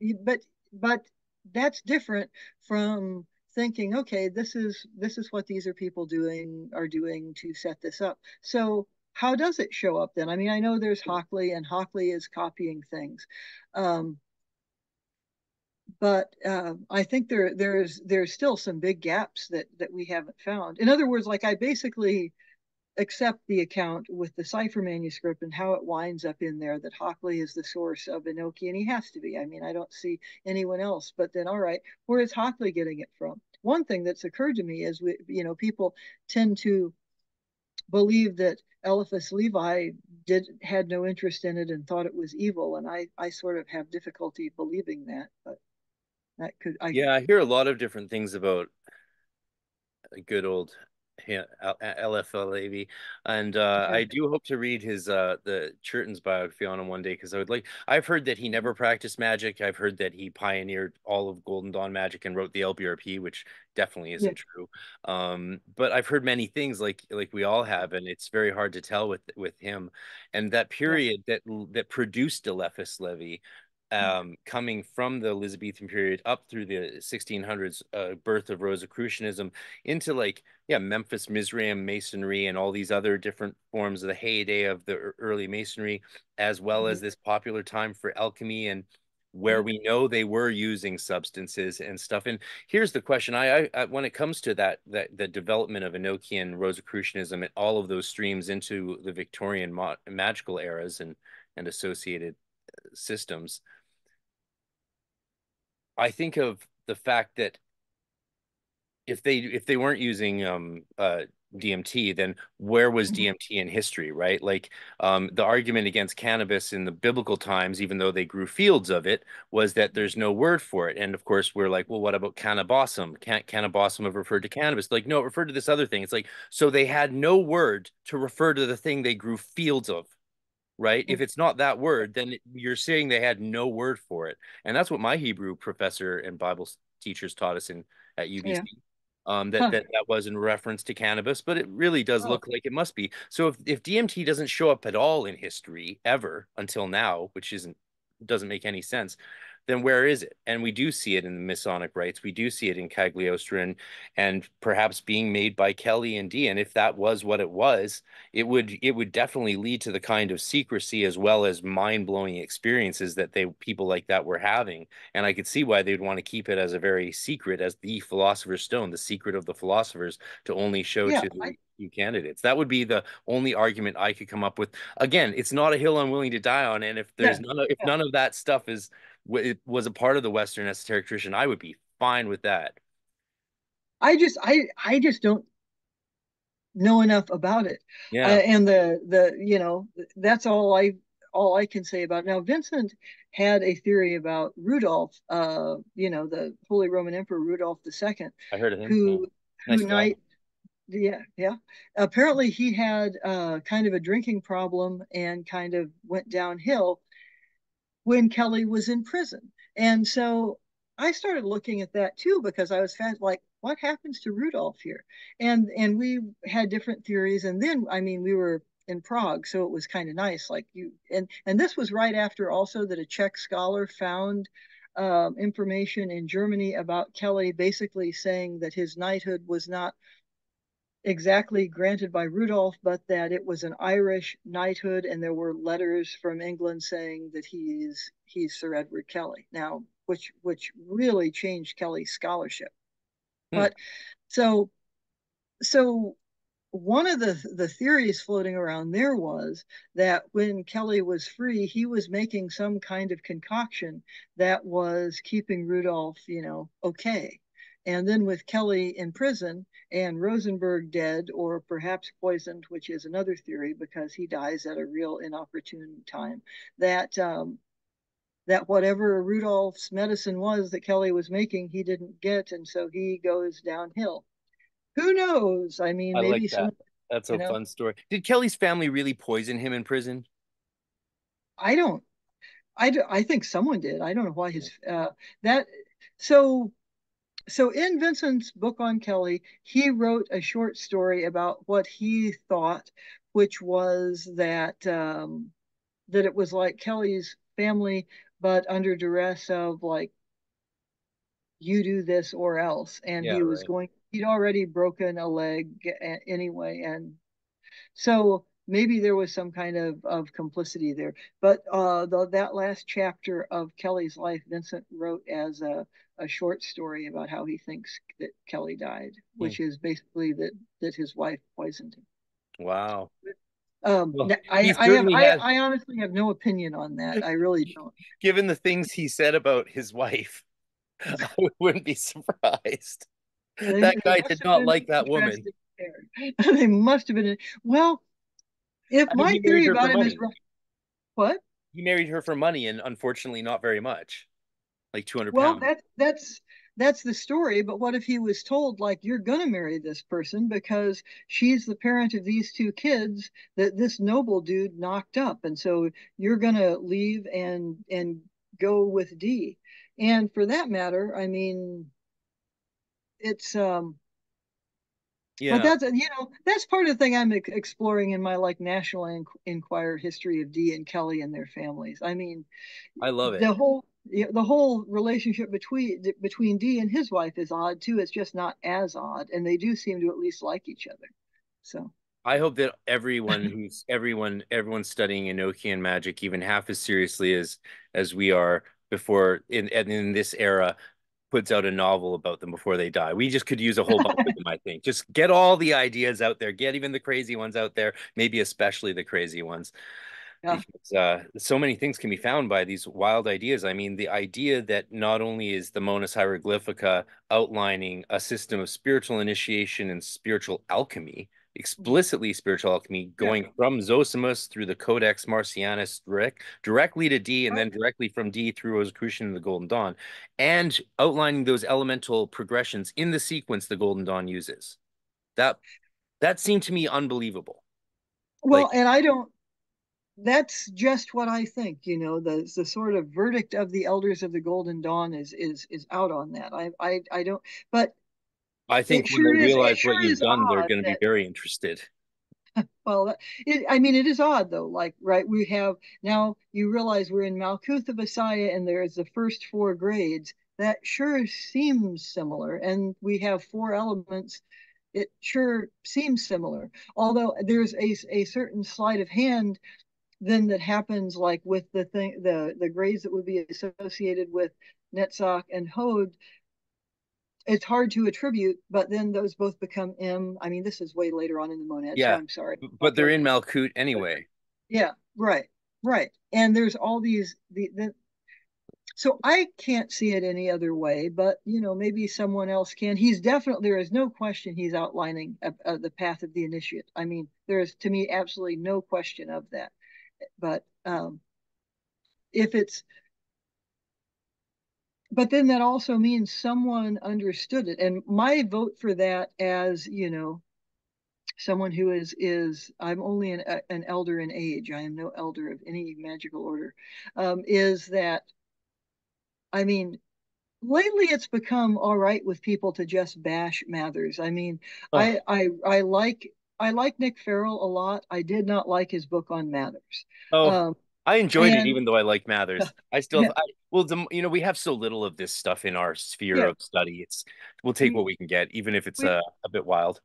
it but but that's different from thinking okay this is this is what these are people doing are doing to set this up. So how does it show up then? I mean i know there's hockley and hockley is copying things. Um, but uh, I think there there's there's still some big gaps that that we haven't found. In other words, like I basically accept the account with the cipher manuscript and how it winds up in there that Hockley is the source of Enochian, and he has to be. I mean, I don't see anyone else. But then, all right, where is Hockley getting it from? One thing that's occurred to me is, we, you know, people tend to believe that Eliphas Levi did had no interest in it and thought it was evil, and I I sort of have difficulty believing that, but that could I yeah i hear a lot of different things about a good old Eliphas Levi, and uh, okay. I do hope to read his uh, the Churton's biography on him one day because I would like. I've heard that he never practiced magic. I've heard that he pioneered all of Golden Dawn magic and wrote the LBRP, which definitely isn't yeah. true. Um, but I've heard many things like like we all have, and it's very hard to tell with with him. And that period yeah. that that produced Eliphas Levi um, coming from the Elizabethan period up through the 1600s, uh, birth of Rosicrucianism into like, yeah, Memphis Mizraim masonry and all these other different forms of the heyday of the early masonry, as well mm-hmm. as this popular time for alchemy and where mm-hmm. we know they were using substances and stuff. And here's the question: I, I when it comes to that that the development of Enochian Rosicrucianism and all of those streams into the Victorian magical eras and and associated uh, systems, I think of the fact that if they if they weren't using um uh DMT, then where was DMT mm-hmm. in history, right? Like um, the argument against cannabis in the biblical times, even though they grew fields of it, was that there's no word for it. And of course, we're like, well, what about kaneh-bosm? Can't kaneh-bosm have referred to cannabis? Like, no, it referred to this other thing. It's like, so they had no word to refer to the thing they grew fields of right? If it's not that word, then you're saying they had no word for it. And that's what my Hebrew professor and Bible teachers taught us in at UBC. Yeah. Um, that, huh. that that was in reference to cannabis, but it really does oh. look like it must be. So if, if DMT doesn't show up at all in history ever until now, which isn't doesn't make any sense, then where is it? And we do see it in the Masonic rites. We do see it in Cagliostro and, and perhaps being made by Kelly and Dee. And if that was what it was, it would it would definitely lead to the kind of secrecy as well as mind blowing experiences that they people like that were having. And I could see why they'd want to keep it as a very secret, as the Philosopher's Stone, the secret of the philosophers, to only show yeah, to I, few candidates. That would be the only argument I could come up with. Again, it's not a hill I'm willing to die on, and if there's yeah, none of, if yeah. none of that stuff is it was a part of the Western esoteric tradition, I would be fine with that. I just I I just don't know enough about it. Yeah, uh, and the the you know that's all I all I can say about it. now. Vincent had a theory about Rudolph, uh, you know, the Holy Roman Emperor Rudolph II. I heard of him. Who yeah. who nice night yeah yeah apparently he had uh, kind of a drinking problem and kind of went downhill when kelly was in prison. And so i started looking at that too because i was like what happens to rudolph here? And and we had different theories. And then i mean we were in prague so it was kind of nice like you and and this was right after also that a czech scholar found um, information in germany about kelly basically saying that his knighthood was not exactly granted by Rudolph, but that it was an Irish knighthood, and there were letters from England saying that he's he's Sir Edward Kelly. Now, which which really changed Kelly's scholarship. Hmm. But so so one of the the theories floating around there was that when Kelly was free, he was making some kind of concoction that was keeping Rudolph, you know, okay. And then with Kelly in prison and Rosenberg dead or perhaps poisoned, which is another theory because he dies at a real inopportune time, that um, that whatever Rudolph's medicine was that Kelly was making, he didn't get, and so he goes downhill. Who knows? I mean, I maybe like some, That's a know, fun story. Did Kelly's family really poison him in prison? I don't. I, do, I think someone did. I don't know why his uh, that so so in Vincent's book on Kelly, he wrote a short story about what he thought, which was that um, that it was like Kelly's family, but under duress of like you do this or else, and yeah, he was right. going. He'd already broken a leg anyway, and so maybe there was some kind of, of complicity there. But uh, the, that last chapter of Kelly's life, Vincent wrote as a, a short story about how he thinks that Kelly died, which mm. is basically that that his wife poisoned him. Wow. Um, well, I, I, have, I, I, honestly have no opinion on that. I really [LAUGHS] don't. Given the things he said about his wife, [LAUGHS] I wouldn't be surprised. They, that guy did not like that woman. [LAUGHS] they must have been. Well, if I mean, my theory about him money. is right, what? He married her for money, and unfortunately, not very much, like two hundred. Well, that's that's that's the story. But what if he was told, like, you're gonna marry this person because she's the parent of these two kids that this noble dude knocked up, and so you're gonna leave and and go with Dee And for that matter, I mean, it's um yeah. But that's you know that's part of the thing I'm exploring in my like National Enquirer history of Dee and Kelly and their families. I mean, I love it. The whole the whole relationship between between Dee and his wife is odd too. It's just not as odd, and they do seem to at least like each other. So I hope that everyone who's everyone everyone studying Enochian magic, even half as seriously as as we are before in in this era, puts out a novel about them before they die. We just could use a whole bunch of them, I think. Just get all the ideas out there, get even the crazy ones out there, maybe especially the crazy ones. Yeah. Because, uh, so many things can be found by these wild ideas. I mean, the idea that not only is the Monas Hieroglyphica outlining a system of spiritual initiation and spiritual alchemy, explicitly spiritual alchemy, going yeah. from Zosimos through the Codex Marcianus direct, directly to Dee, and then directly from Dee through Rosicrucian and the Golden Dawn, and outlining those elemental progressions in the sequence the Golden Dawn uses. That that seemed to me unbelievable. Well, like, and I don't. That's just what I think. You know, the the sort of verdict of the elders of the Golden Dawn is is is out on that. I I I don't. But I think when sure they realize what you've done, they're going to be very interested. [LAUGHS] well, it, I mean, it is odd though. Like, right, we have now you realize we're in Malkuth of Assiah and there's the first four grades. That sure seems similar. And we have four elements. It sure seems similar. Although there's a, a certain sleight of hand then that happens like with the thing the the grades that would be associated with Netzach and Hod it's hard to attribute, but then those both become M. I mean, this is way later on in the monad. Yeah, so I'm sorry, but they're in Malkut anyway. Yeah, right, right. And there's all these the, the so I can't see it any other way, but you know, maybe someone else can. He's definitely there is no question he's outlining a, a, the path of the initiate. I mean, there is to me absolutely no question of that. But um, if it's but then that also means someone understood it. And my vote for that as you know someone who is is i'm only an, an elder in age. I am no elder of any magical order. Um, is that i mean lately it's become all right with people to just bash mathers. I mean oh. i i i like i like nick farrell a lot i did not like his book on mathers oh um, I enjoyed and, it, even though I like Mathers. [LAUGHS] I still, yeah. I, well, the, you know, we have so little of this stuff in our sphere yeah. of study. It's we'll take what we can get, even if it's we, uh, a bit wild.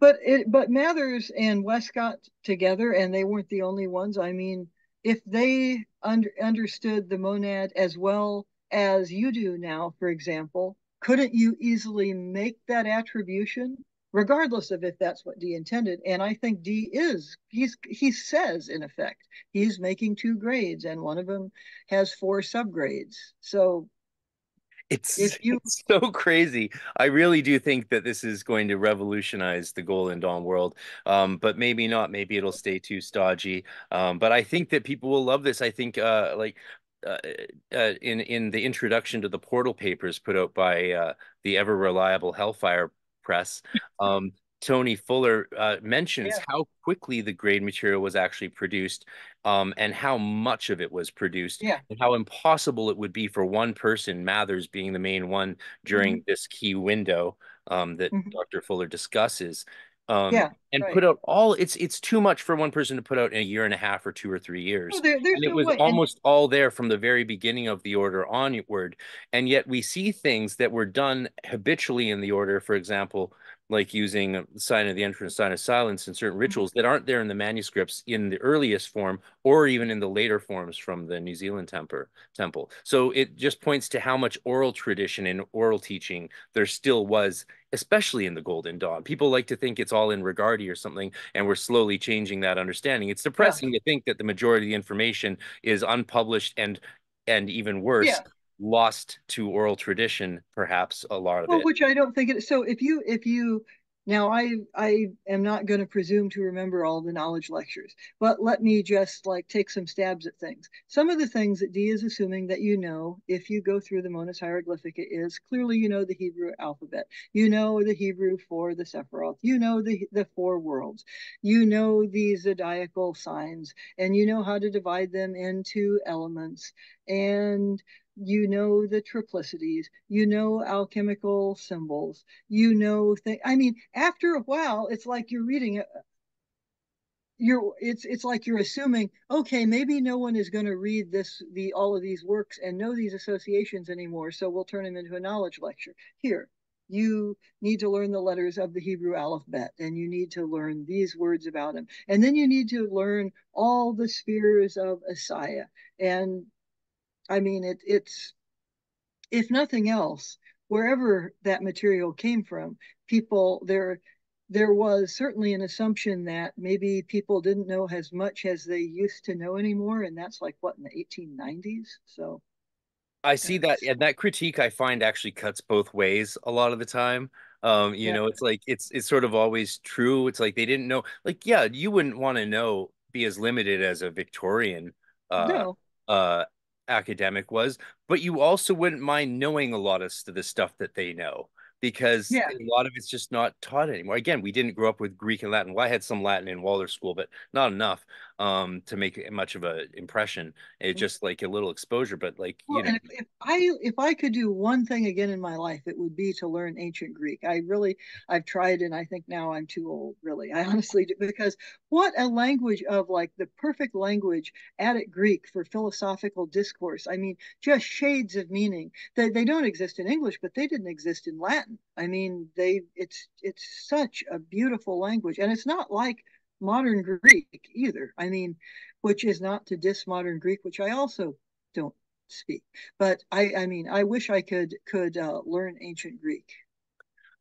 But it, but Mathers and Westcott together, and they weren't the only ones. I mean, if they under, understood the monad as well as you do now, for example, couldn't you easily make that attribution regardless of if that's what Dee intended. And I think D is, he's he says in effect, he's making two grades and one of them has four subgrades. So it's, you... it's so crazy. I really do think that this is going to revolutionize the goal Golden Dawn world. Um, but maybe not. Maybe it'll stay too stodgy. Um, but I think that people will love this. I think uh, like uh, uh, in in the introduction to the portal papers put out by uh, the ever reliable Hellfire press, um, Tony Fuller uh, mentions yeah. how quickly the grade material was actually produced um, and how much of it was produced yeah. and how impossible it would be for one person, Mathers being the main one during mm-hmm. this key window um, that mm-hmm. Dr. Fuller discusses. Um, yeah, and right. put out all it's it's too much for one person to put out in a year and a half or two or three years. There, and it was almost and... all there from the very beginning of the order onward. And yet we see things that were done habitually in the order, for example, like using sign of the entrance, sign of silence in certain mm-hmm. rituals that aren't there in the manuscripts in the earliest form or even in the later forms from the New Zealand temper, temple. So it just points to how much oral tradition and oral teaching there still was, especially in the Golden Dawn. People like to think it's all in Regardie or something, and we're slowly changing that understanding. It's depressing yeah. to think that the majority of the information is unpublished and and even worse, yeah lost to oral tradition, perhaps a lot of well, it. Which I don't think it. So if you if you now I I am not going to presume to remember all the knowledge lectures, but let me just like take some stabs at things. Some of the things that Dee is assuming that you know if you go through the Monas Hieroglyphica is clearly you know the Hebrew alphabet, you know the Hebrew for the Sephiroth, you know the the four worlds, you know the zodiacal signs, and you know how to divide them into elements and you know the triplicities, you know alchemical symbols, you know things. I mean, after a while, it's like you're reading it. You're it's it's like you're assuming okay maybe no one is going to read this the all of these works and know these associations anymore so we'll turn them into a knowledge lecture here you need to learn the letters of the Hebrew alphabet and you need to learn these words about him. And then you need to learn all the spheres of Assiah and I mean, it, it's, if nothing else, wherever that material came from, people there, there was certainly an assumption that maybe people didn't know as much as they used to know anymore, and that's like what in the 1890s. So, I see that, and that critique I find actually cuts both ways a lot of the time. Um, you yeah. know, it's like it's it's sort of always true. It's like they didn't know, like, yeah, you wouldn't want to know be as limited as a Victorian uh no. uh academic was, but you also wouldn't mind knowing a lot of the stuff that they know. Because yeah. a lot of it's just not taught anymore. Again, we didn't grow up with Greek and Latin. Well, I had some Latin in Waldorf school, but not enough um, to make much of an impression. It mm. just like a little exposure, but like well, you know. If, if, I if I could do one thing again in my life, it would be to learn ancient Greek. I really I've tried, and I think now I'm too old. Really, I [LAUGHS] honestly do because what a language of like the perfect language Attic Greek for philosophical discourse. I mean, just shades of meaning. They they don't exist in English, but they didn't exist in Latin. I mean, they it's it's such a beautiful language, and it's not like modern Greek either. I mean, which is not to diss modern Greek, which I also don't speak. But I I mean, I wish I could could uh, learn ancient Greek.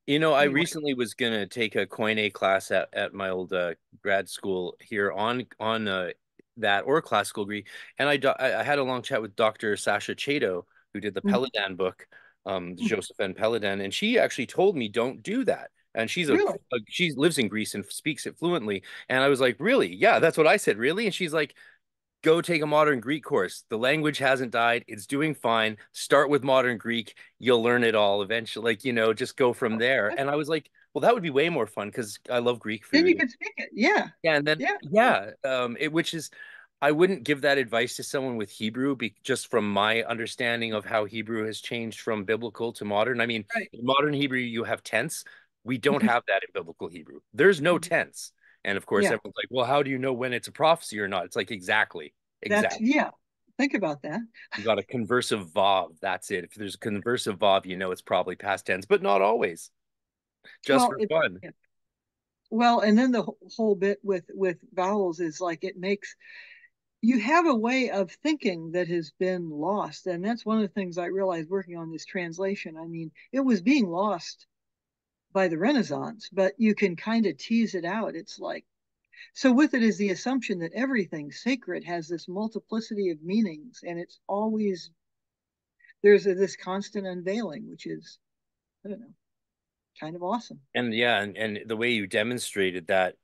You know, I recently was gonna take a Koine class at, at my old uh, grad school here on on uh, that or classical Greek, and I I had a long chat with Dr. Sasha Chaitow, who did the mm-hmm. Péladan book um, mm-hmm. Joséphin Péladan, and she actually told me don't do that. And she's a, really? a she lives in Greece and speaks it fluently. And I was like, really? Yeah, that's what I said. Really? And she's like, go take a modern Greek course. The language hasn't died. It's doing fine. Start with modern Greek. You'll learn it all eventually. Like, you know, just go from there. And I was like, well, that would be way more fun because I love Greek food. Then you can speak it. Yeah. Yeah. And then, yeah. yeah um, it, which is, I wouldn't give that advice to someone with Hebrew, be, just from my understanding of how Hebrew has changed from biblical to modern. I mean, right. in modern Hebrew, you have tense. We don't have that in biblical Hebrew. There's no mm-hmm. tense. And of course, yeah. everyone's like, well, how do you know when it's a prophecy or not? It's like, exactly. Exactly. That's, yeah. Think about that. You got a conversive vav. That's it. If there's a conversive vav, you know it's probably past tense, but not always. Just well, for it, fun. Yeah. Well, and then the whole bit with with vowels is like it makes you have a way of thinking that has been lost. And that's one of the things I realized working on this translation. I mean, it was being lost by the Renaissance, but you can kind of tease it out. It's like, so with it is the assumption that everything sacred has this multiplicity of meanings, and it's always there's a, this constant unveiling, which is, I don't know, kind of awesome. And yeah, and, and the way you demonstrated that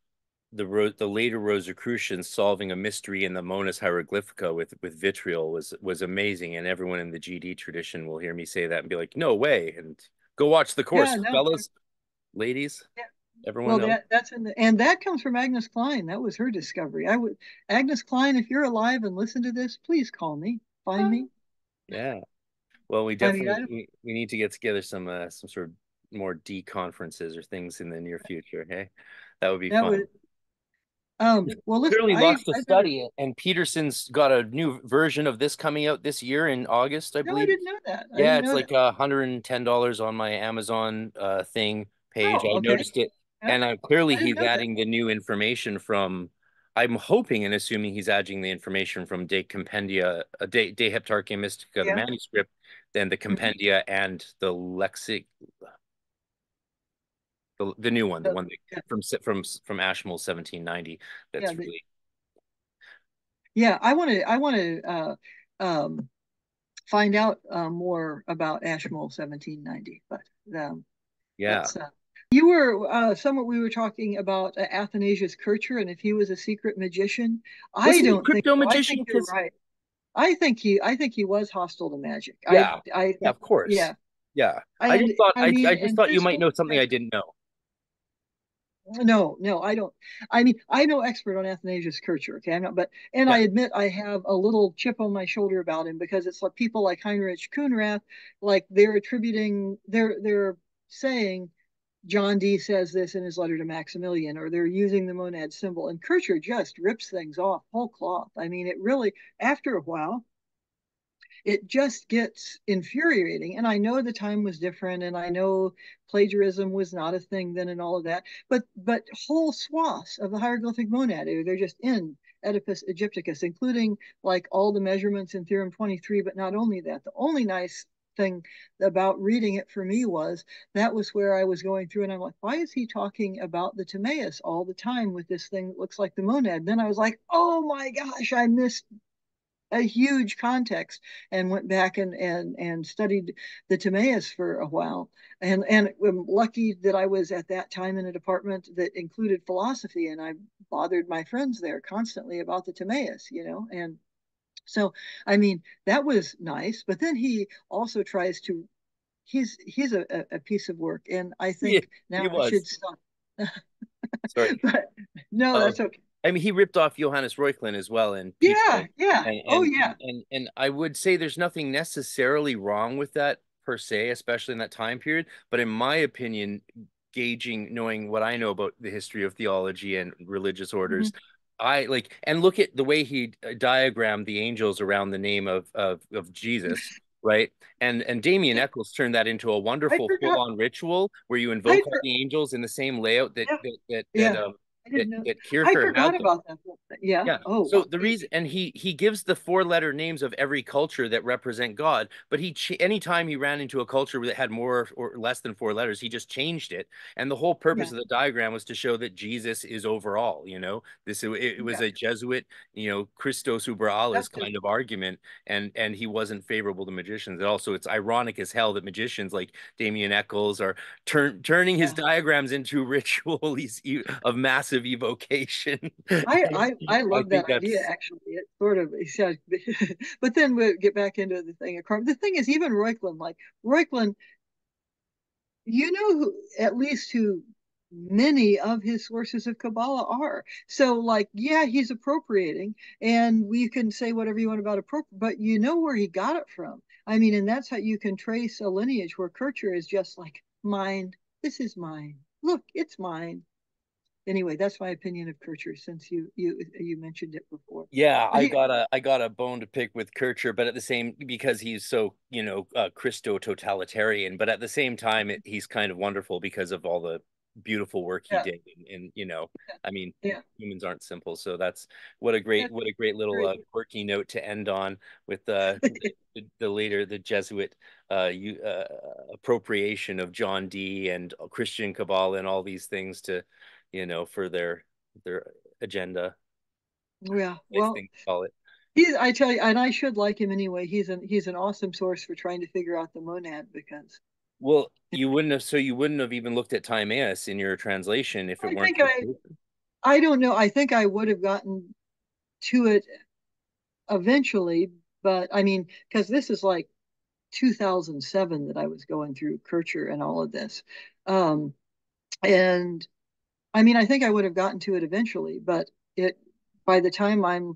the the later Rosicrucians solving a mystery in the Monas Hieroglyphica with with vitriol was was amazing, and everyone in the GD tradition will hear me say that and be like, "No way!" and go watch the course, yeah, no, fellas, ladies. Yeah. Everyone well, that, that's in the and that comes from Agnes Klein. That was her discovery. I would Agnes Klein, if you're alive and listen to this, please call me, find me. Yeah. Well, we definitely I mean, we, we need to get together some uh, some sort of more Dee conferences or things in the near future. Hey, that would be that fun. Would, um, well, listen, clearly lots to I study, it, and Peterson's got a new version of this coming out this year in August, I no, believe. I didn't know that. I yeah, it's like a hundred and ten dollars on my Amazon uh, thing page. Oh, I noticed it, yeah. and uh, clearly he's adding that. the new information from. I'm hoping and assuming he's adding the information from De Compendia, uh, De, De Heptarchia Mystica, yeah. the manuscript, then the mm-hmm. compendia and the lexic the, the new one, the, the one that, from from from Ashmole 1790. That's yeah, the, really. Yeah, I want to. I want to uh, um, find out uh, more about Ashmole 1790. But um, yeah, uh, you were uh, somewhat. We were talking about uh, Athanasius Kircher, and if he was a secret magician, was I don't crypto think. magician. I think you're right. I think he. I think he was hostile to magic. Yeah, I, I yeah, of course. Yeah, yeah. I, I just thought. I, mean, I just thought you might know something I didn't know. No, no, I don't. I mean, I'm no expert on Athanasius Kircher, okay? I'm not, but and yeah. I admit I have a little chip on my shoulder about him because it's like people like Heinrich Khunrath, like they're attributing, they're they're saying John Dee says this in his letter to Maximilian, or they're using the monad symbol, and Kircher just rips things off whole cloth. I mean, it really, after a while, it just gets infuriating. And I know the time was different, and I know plagiarism was not a thing then, and all of that. But but whole swaths of the hieroglyphic monad, eh, they're just in Oedipus Aegyptiacus, including like all the measurements in Theorem 23. But not only that, the only nice thing about reading it for me was that was where I was going through and I'm like, why is he talking about the Timaeus all the time with this thing that looks like the monad? And then I was like, oh my gosh, I missed a huge context and went back and and and studied the Timaeus for a while. And and I'm lucky that I was at that time in a department that included philosophy, and I bothered my friends there constantly about the Timaeus, you know, and so I mean that was nice. But then he also tries to he's he's a, a piece of work, and I think yeah, now I should stop. [LAUGHS] Sorry, but no, um, that's okay. I mean, he ripped off Johannes Reuchlin as well, and yeah, yeah, and, oh, and, oh yeah, and and I would say there's nothing necessarily wrong with that per se, especially in that time period. But in my opinion, gauging, knowing what I know about the history of theology and religious orders, mm-hmm. I like and look at the way he uh, diagrammed the angels around the name of of, of Jesus. [LAUGHS] right? And and Damien Echols turned that into a wonderful full-on ritual where you invoke the angels in the same layout that yeah. that, that, yeah. that um, I didn't that, know. That I forgot about that. Yeah. Yeah. Oh. So wow. the reason, and he he gives the four letter names of every culture that represent God, but he anytime he ran into a culture that had more or less than four letters, he just changed it. And the whole purpose yeah. of the diagram was to show that Jesus is overall. You know, this it, it was yeah. a Jesuit, you know, Christos uber alles kind of argument, and and he wasn't favorable to magicians. And also, it's ironic as hell that magicians like Damien Echols are turn turning his diagrams into [LAUGHS] rituals of massive evocation. [LAUGHS] I I, I love I that idea actually. It sort of [LAUGHS] but then we'll get back into the thing of The thing is, even Reuchlin, like Reuchlin, you know who at least who many of his sources of Kabbalah are. So, like, yeah, he's appropriating, and we can say whatever you want about appropriate, but you know where he got it from. I mean, and that's how you can trace a lineage where Kircher is just like, mine, this is mine. Look, it's mine anyway, that's my opinion of Kircher. Since you you you mentioned it before. Yeah, I got a I got a bone to pick with Kircher, but at the same because he's so you know uh, Christo totalitarian, but at the same time it, he's kind of wonderful because of all the beautiful work he yeah. did and, and, you know yeah. i mean yeah. humans aren't simple so that's what a great what a great little uh, quirky note to end on with uh, [LAUGHS] the, the later the jesuit uh, you, uh, appropriation of john dee and christian kabbalah and all these things to you know, for their their agenda. Yeah, well, call it. He's, I tell you, and I should like him anyway. He's an he's an awesome source for trying to figure out the monad because. Well, you wouldn't have. So you wouldn't have even looked at Timaeus in your translation if it I weren't. Think I, I don't know. I think I would have gotten to it eventually, but I mean, because this is like 2007 that I was going through Kircher and all of this, um, and I mean, I think I would have gotten to it eventually, but it by the time I'm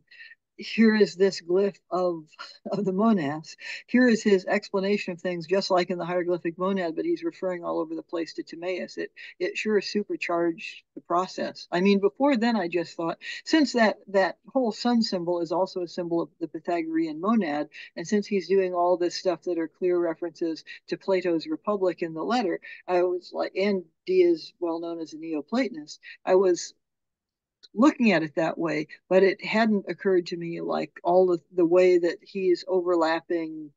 here is this glyph of of the monads. Here is his explanation of things, just like in the hieroglyphic monad, but he's referring all over the place to Timaeus. It it sure supercharged the process. I mean, before then, I just thought since that that whole sun symbol is also a symbol of the Pythagorean monad, and since he's doing all this stuff that are clear references to Plato's Republic in the letter, I was like, and Dee is well known as a Neoplatonist. I was looking at it that way, but it hadn't occurred to me like all the, the way that he's overlapping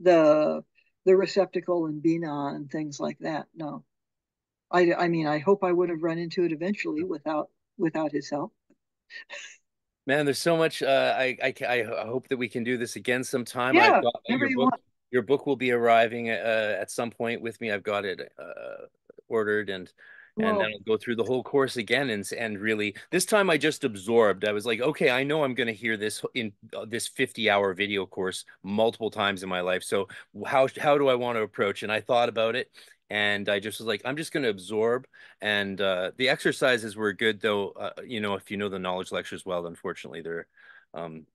the the receptacle and Bina and things like that. No. I, I mean I hope I would have run into it eventually without without his help. Man, there's so much. Uh, I, I I hope that we can do this again sometime. Yeah, got, your, book, your book will be arriving uh, at some point with me. I've got it uh, ordered, and and then I'll go through the whole course again and and really this time I just absorbed. I was like, okay, I know I'm going to hear this in uh, this 50 hour video course multiple times in my life. So how how do I want to approach? And I thought about it, and I just was like, I'm just going to absorb. And uh, the exercises were good, though. Uh, you know, if you know the knowledge lectures well, unfortunately, they're um,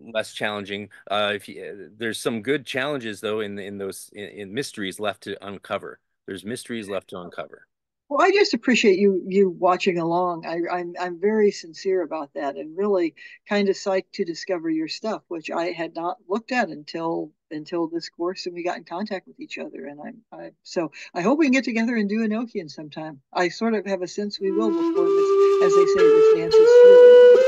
less challenging. Uh, if you, there's some good challenges though in in those in, in mysteries left to uncover. There's mysteries left to [LAUGHS] uncover. Well, I just appreciate you you watching along. I, I'm I'm very sincere about that, and really kind of psyched to discover your stuff, which I had not looked at until until this course, and we got in contact with each other. And I'm I, so I hope we can get together and do Enochian sometime. I sort of have a sense we will before this, as they say, this dance is through.